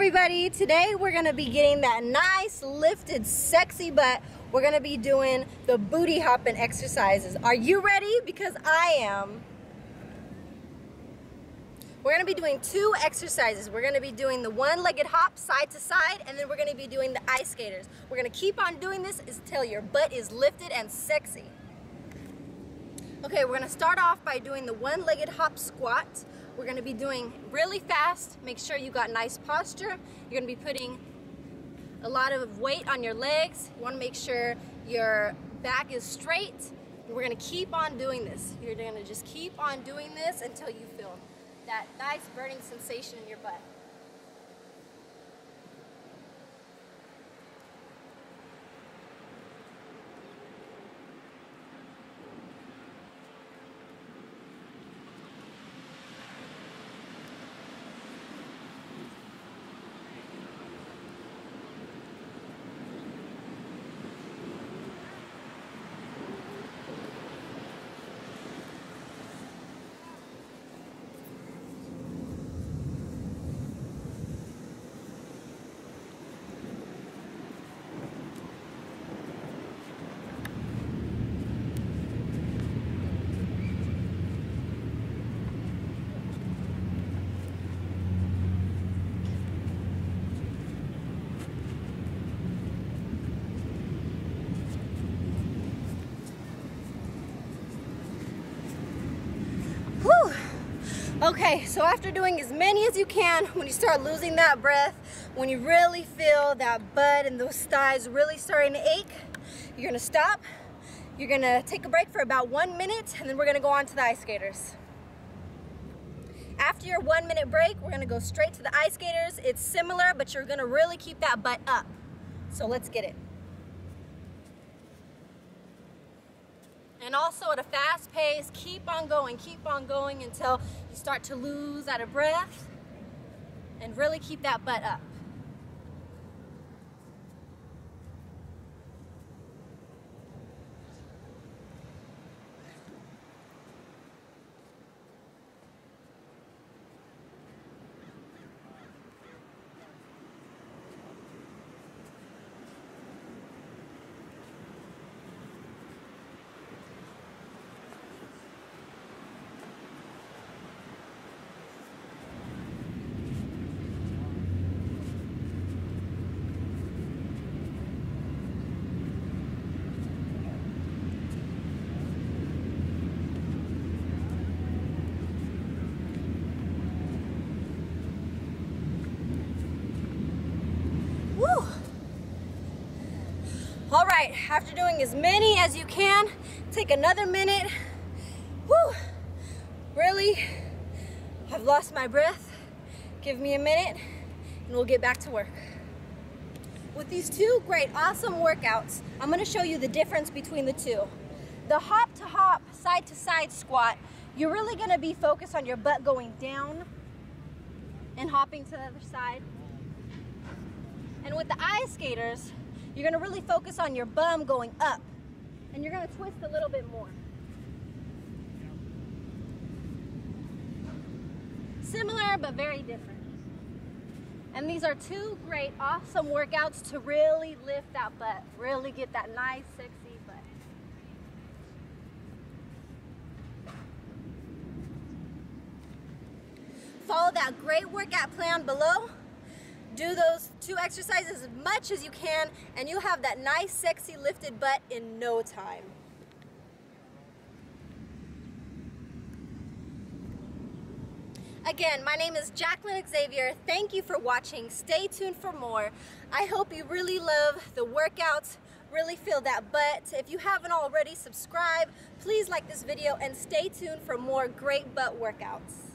everybody. Today we're gonna be getting that nice lifted sexy butt. We're gonna be doing the booty hopping exercises. Are you ready? Because I am. We're gonna be doing two exercises. We're gonna be doing the one-legged hop side to side and then we're gonna be doing the ice skaters. We're gonna keep on doing this until your butt is lifted and sexy. Okay, we're gonna start off by doing the one-legged hop squat. We're gonna be doing really fast. Make sure you got nice posture. You're gonna be putting a lot of weight on your legs. You wanna make sure your back is straight. We're gonna keep on doing this. You're gonna just keep on doing this until you feel that nice burning sensation in your butt. Whew. Okay, so after doing as many as you can, when you start losing that breath, when you really feel that butt and those thighs really starting to ache, you're gonna stop. You're gonna take a break for about one minute, and then we're gonna go on to the ice skaters. After your one minute break, we're gonna go straight to the ice skaters. It's similar, but you're gonna really keep that butt up. So let's get it. And also at a fast pace, keep on going, keep on going until you start to lose out of breath and really keep that butt up. All right, after doing as many as you can, take another minute. Woo! Really, I've lost my breath. Give me a minute and we'll get back to work. With these two great, awesome workouts, I'm gonna show you the difference between the two. The hop to hop, side to side squat, you're really gonna be focused on your butt going down and hopping to the other side. And with the ice skaters, you're gonna really focus on your bum going up. And you're gonna twist a little bit more. Similar, but very different. And these are two great, awesome workouts to really lift that butt, really get that nice, sexy butt. Follow that great workout plan below do those two exercises as much as you can and you'll have that nice sexy lifted butt in no time. Again, my name is Jacqueline Xavier. Thank you for watching. Stay tuned for more. I hope you really love the workouts, really feel that butt. If you haven't already, subscribe. Please like this video and stay tuned for more great butt workouts.